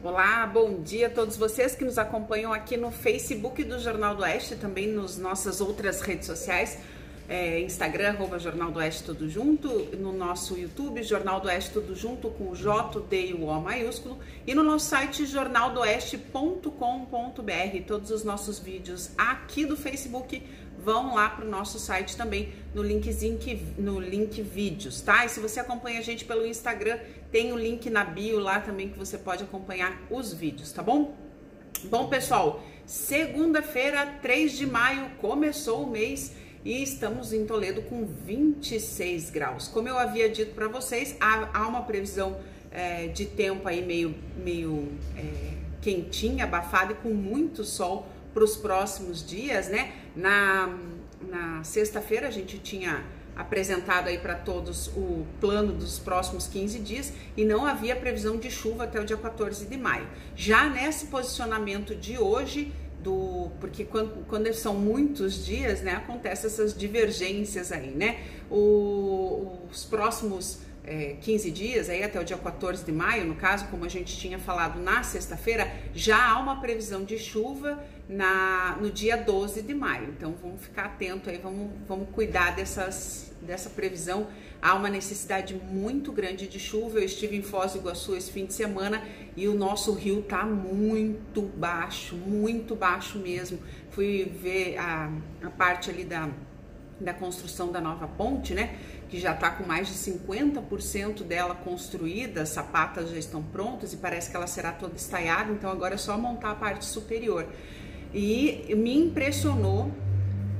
Olá, bom dia a todos vocês que nos acompanham aqui no Facebook do Jornal do Oeste, também nas nossas outras redes sociais, é, Instagram, arroba Jornal do Oeste tudo junto, no nosso YouTube, Jornal do Oeste tudo junto com o J, D e o O maiúsculo, e no nosso site jornaldoeste.com.br, todos os nossos vídeos aqui do Facebook vão lá para o nosso site também no linkzinho que, no link vídeos, tá? E se você acompanha a gente pelo Instagram, tem o link na bio lá também que você pode acompanhar os vídeos, tá bom? Bom, pessoal, segunda-feira, 3 de maio, começou o mês e estamos em Toledo com 26 graus. Como eu havia dito para vocês, há, há, uma previsão é, de tempo aí meio, meio é, quentinha, abafada e com muito sol para os próximos dias, né? Na, na sexta-feira a gente tinha apresentado aí para todos o plano dos próximos 15 dias e não havia previsão de chuva até o dia 14 de maio. Já nesse posicionamento de hoje, do porque quando, quando são muitos dias, né, acontecem essas divergências aí, né? O, os próximos é, 15 dias, aí até o dia 14 de maio, no caso, como a gente tinha falado na sexta-feira, já há uma previsão de chuva na, no dia 12 de maio. Então vamos ficar atento aí, vamos, vamos cuidar dessas, dessa previsão. Há uma necessidade muito grande de chuva. Eu estive em Foz do Iguaçu esse fim de semana e o nosso rio tá muito baixo, muito baixo mesmo. Fui ver a, a parte ali da, da construção da nova ponte, né? Que já está com mais de 50% dela construída, as sapatas já estão prontas e parece que ela será toda estaiada, então agora é só montar a parte superior. E me impressionou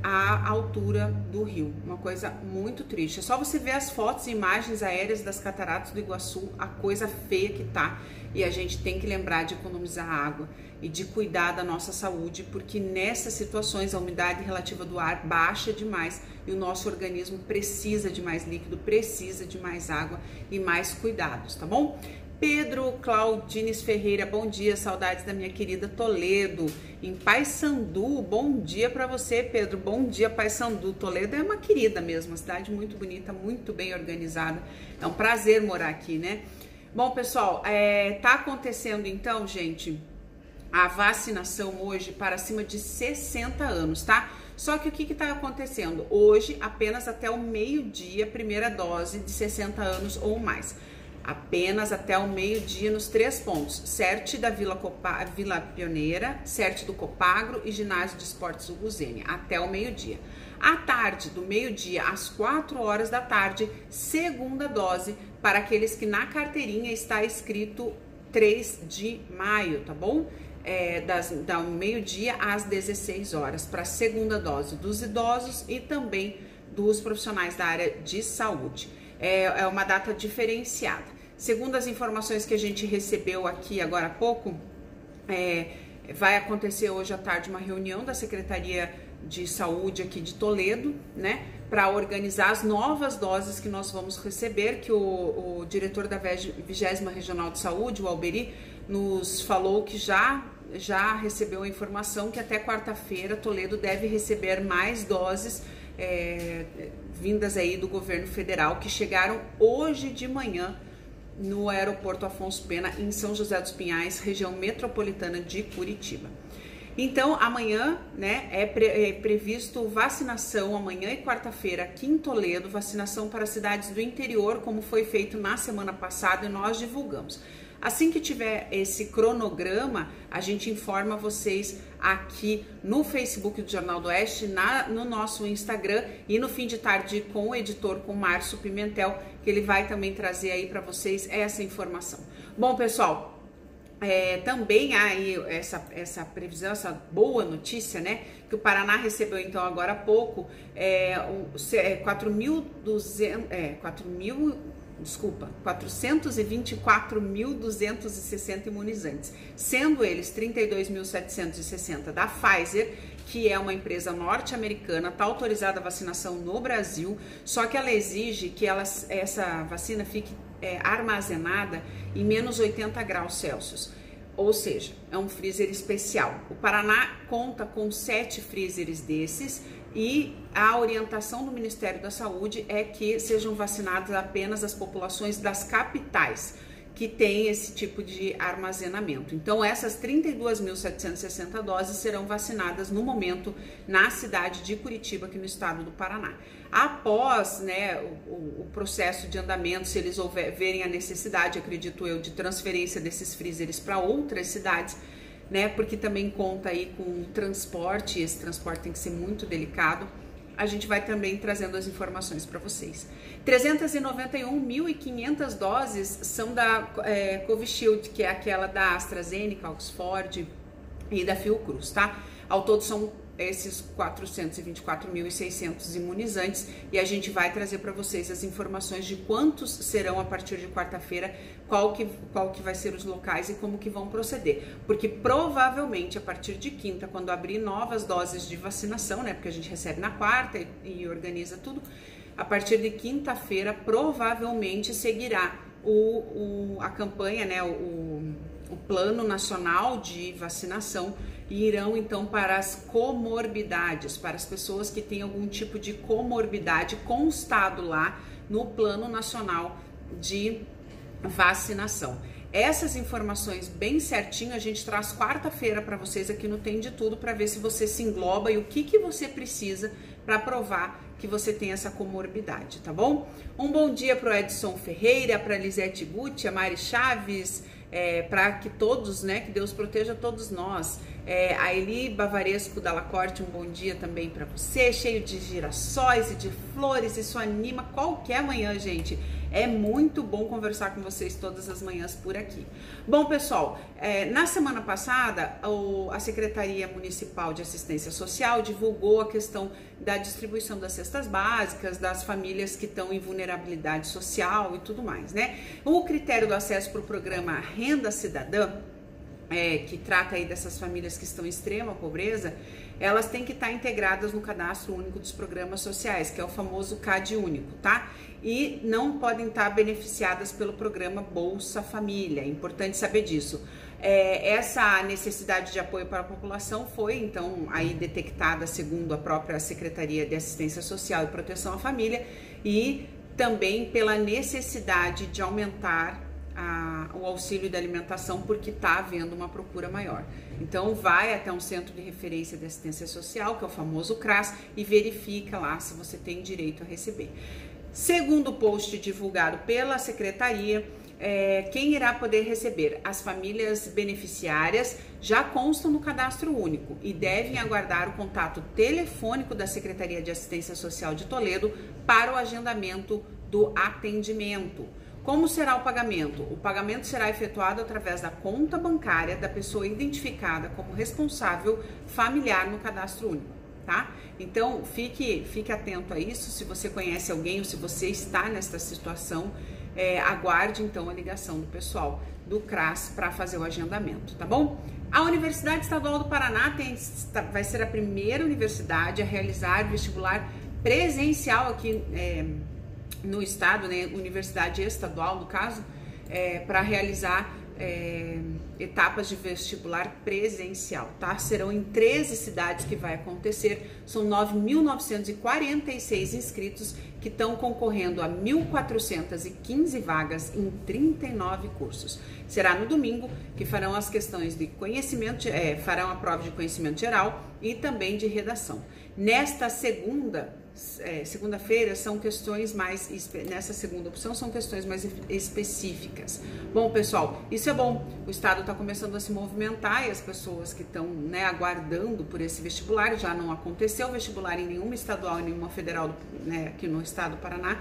a altura do rio, uma coisa muito triste. É só você ver as fotos e imagens aéreas das cataratas do Iguaçu, a coisa feia que tá. E a gente tem que lembrar de economizar água e de cuidar da nossa saúde, porque nessas situações a umidade relativa do ar baixa demais e o nosso organismo precisa de mais líquido, precisa de mais água e mais cuidados, tá bom? Pedro Claudines Ferreira, bom dia, saudades da minha querida Toledo, em Paysandu, bom dia para você, Pedro, bom dia, Paysandu. Toledo é uma querida mesmo, uma cidade muito bonita, muito bem organizada, é um prazer morar aqui, né? Bom, pessoal, é, tá acontecendo então, gente, a vacinação hoje para acima de 60 anos, tá? Só que o que está acontecendo? Hoje, apenas até o meio-dia, primeira dose de 60 anos ou mais apenas até o meio-dia nos três pontos: CERT da Vila, Copa, Vila Pioneira, CERT do Copagro e Ginásio de Esportes Uguzene, até o meio-dia. À tarde, do meio-dia às 4 horas da tarde, segunda dose para aqueles que na carteirinha está escrito 3 de maio, tá bom? É, das, da meio-dia às 16 horas, para a segunda dose dos idosos e também dos profissionais da área de saúde. É, é uma data diferenciada. Segundo as informações que a gente recebeu aqui agora há pouco, é, vai acontecer hoje à tarde uma reunião da Secretaria de Saúde aqui de Toledo, né, para organizar as novas doses que nós vamos receber, que o, o diretor da 20 Regional de Saúde, o Alberi, nos falou que já já recebeu a informação que até quarta-feira Toledo deve receber mais doses é, vindas aí do governo federal que chegaram hoje de manhã no aeroporto Afonso Pena, em São José dos Pinhais, região metropolitana de Curitiba. Então, amanhã, né, é, pre é previsto vacinação amanhã e quarta-feira aqui em Toledo, vacinação para cidades do interior, como foi feito na semana passada e nós divulgamos. Assim que tiver esse cronograma, a gente informa vocês aqui no Facebook do Jornal do Oeste, na, no nosso Instagram e no fim de tarde com o editor, com Márcio Pimentel, que ele vai também trazer aí para vocês essa informação. Bom, pessoal, é, também há aí essa, essa previsão, essa boa notícia, né? Que o Paraná recebeu então agora há pouco é, um, é, 4.200, é, 4 mil desculpa, 424.260 imunizantes, sendo eles 32.760 da Pfizer, que é uma empresa norte-americana, está autorizada a vacinação no Brasil, só que ela exige que ela, essa vacina fique é, armazenada em menos 80 graus Celsius. Ou seja, é um freezer especial. O Paraná conta com sete freezers desses e a orientação do Ministério da Saúde é que sejam vacinadas apenas as populações das capitais, que tem esse tipo de armazenamento. Então, essas 32.760 doses serão vacinadas no momento na cidade de Curitiba, aqui no estado do Paraná. Após né, o, o processo de andamento, se eles houver, verem a necessidade, acredito eu, de transferência desses freezers para outras cidades, né, porque também conta aí com transporte, esse transporte tem que ser muito delicado a gente vai também trazendo as informações para vocês. 391.500 doses são da é, Covishield, que é aquela da AstraZeneca, Oxford e da Fiocruz, tá? Ao todo são esses 424.600 imunizantes e a gente vai trazer para vocês as informações de quantos serão a partir de quarta-feira, qual que, qual que vai ser os locais e como que vão proceder. Porque provavelmente a partir de quinta, quando abrir novas doses de vacinação, né, porque a gente recebe na quarta e, e organiza tudo, a partir de quinta-feira provavelmente seguirá o, o, a campanha, né, o, o plano nacional de vacinação e irão então para as comorbidades, para as pessoas que têm algum tipo de comorbidade constado lá no Plano Nacional de Vacinação. Essas informações bem certinho a gente traz quarta-feira para vocês aqui no Tem de Tudo para ver se você se engloba e o que, que você precisa para provar que você tem essa comorbidade, tá bom? Um bom dia para o Edson Ferreira, para Lisete Gucci, a Mari Chaves, é, para que todos, né, que Deus proteja todos nós. É, a Eli Bavaresco da Lacorte, um bom dia também para você, cheio de girassóis e de flores, isso anima qualquer manhã, gente. É muito bom conversar com vocês todas as manhãs por aqui. Bom, pessoal, é, na semana passada, o, a Secretaria Municipal de Assistência Social divulgou a questão da distribuição das cestas básicas, das famílias que estão em vulnerabilidade social e tudo mais, né? O critério do acesso para o programa Renda Cidadã, é, que trata aí dessas famílias que estão em extrema pobreza, elas têm que estar integradas no cadastro único dos programas sociais, que é o famoso CAD único, tá? E não podem estar beneficiadas pelo programa Bolsa Família. É importante saber disso. É, essa necessidade de apoio para a população foi então aí detectada segundo a própria Secretaria de Assistência Social e Proteção à Família e também pela necessidade de aumentar a, o auxílio da alimentação porque está havendo uma procura maior. Então vai até um centro de referência de assistência social, que é o famoso CRAS, e verifica lá se você tem direito a receber. Segundo o post divulgado pela secretaria, é, quem irá poder receber? As famílias beneficiárias já constam no cadastro único e devem aguardar o contato telefônico da Secretaria de Assistência Social de Toledo para o agendamento do atendimento. Como será o pagamento? O pagamento será efetuado através da conta bancária da pessoa identificada como responsável familiar no cadastro único, tá? Então, fique, fique atento a isso. Se você conhece alguém ou se você está nesta situação, é, aguarde então a ligação do pessoal do CRAS para fazer o agendamento, tá bom? A Universidade Estadual do Paraná tem, vai ser a primeira universidade a realizar vestibular presencial aqui. É, no estado, né, universidade estadual no caso, é, para realizar é, etapas de vestibular presencial, tá? Serão em 13 cidades que vai acontecer, são 9.946 inscritos que estão concorrendo a 1.415 vagas em 39 cursos. Será no domingo que farão as questões de conhecimento, é, farão a prova de conhecimento geral e também de redação. Nesta segunda é, segunda-feira são questões mais nessa segunda opção são questões mais específicas. Bom, pessoal, isso é bom. O estado está começando a se movimentar e as pessoas que estão né, aguardando por esse vestibular já não aconteceu vestibular em nenhuma estadual, em nenhuma federal né, aqui no estado do Paraná.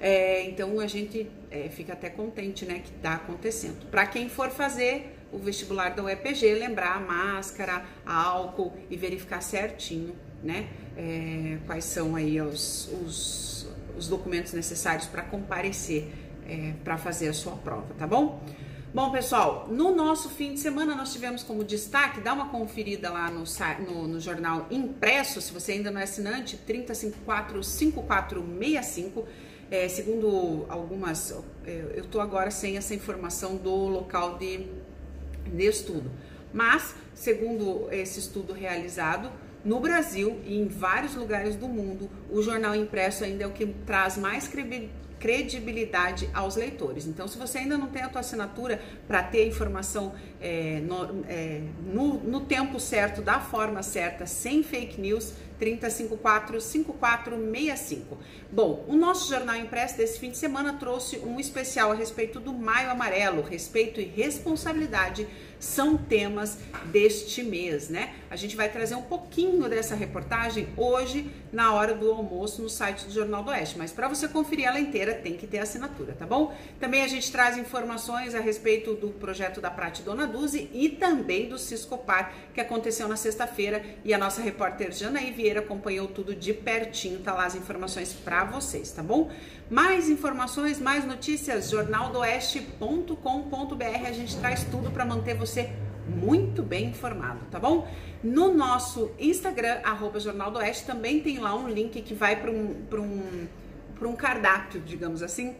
É, então a gente é, fica até contente, né, que está acontecendo. Para quem for fazer o vestibular da UEPG, lembrar a máscara, álcool e verificar certinho, né? é, quais são aí os, os, os documentos necessários para comparecer é, para fazer a sua prova, tá bom? Bom, pessoal, no nosso fim de semana nós tivemos como destaque, dá uma conferida lá no, no, no jornal impresso, se você ainda não é assinante, 3054-5465. É, segundo algumas, eu estou agora sem essa informação do local de, de estudo, mas segundo esse estudo realizado, no Brasil e em vários lugares do mundo, o jornal impresso ainda é o que traz mais credibilidade aos leitores. Então, se você ainda não tem a tua assinatura para ter informação é, no, é, no, no tempo certo, da forma certa, sem fake news, 3054-5465. Bom, o nosso jornal impresso desse fim de semana trouxe um especial a respeito do Maio Amarelo. Respeito e responsabilidade são temas deste mês, né? A gente vai trazer um pouquinho dessa reportagem hoje na hora do almoço no site do Jornal do Oeste, mas para você conferir ela inteira tem que ter assinatura, tá bom? Também a gente traz informações a respeito do projeto da Prate Dona Duzi e também do Ciscopar que aconteceu na sexta-feira e a nossa repórter Janaí Vieira acompanhou tudo de pertinho, tá lá as informações para vocês, tá bom? Mais informações, mais notícias, jornaldoeste.com.br, a gente traz tudo para manter você muito bem informado, tá bom? No nosso Instagram, arroba Jornal do Oeste, também tem lá um link que vai para um, um, um cardápio, digamos assim,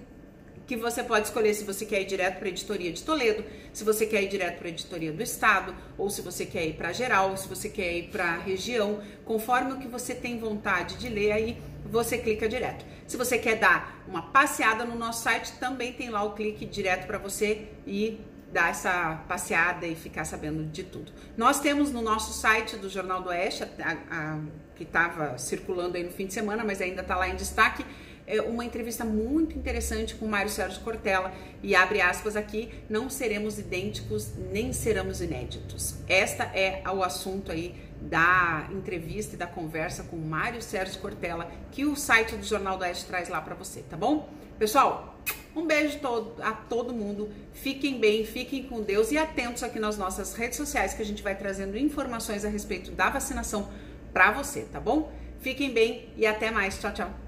que você pode escolher se você quer ir direto para a editoria de Toledo, se você quer ir direto para a editoria do estado, ou se você quer ir para geral, se você quer ir para a região, conforme o que você tem vontade de ler aí, você clica direto. Se você quer dar uma passeada no nosso site, também tem lá o clique direto para você ir dar essa passeada e ficar sabendo de tudo. Nós temos no nosso site do Jornal do Oeste, a, a, que estava circulando aí no fim de semana, mas ainda está lá em destaque, uma entrevista muito interessante com Mário Sérgio Cortella e abre aspas aqui, não seremos idênticos nem seremos inéditos. Esta é o assunto aí da entrevista e da conversa com Mário Sérgio Cortella que o site do Jornal do Oeste traz lá para você, tá bom? Pessoal, um beijo todo, a todo mundo. Fiquem bem, fiquem com Deus e atentos aqui nas nossas redes sociais que a gente vai trazendo informações a respeito da vacinação para você, tá bom? Fiquem bem e até mais. Tchau, tchau.